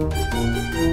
Música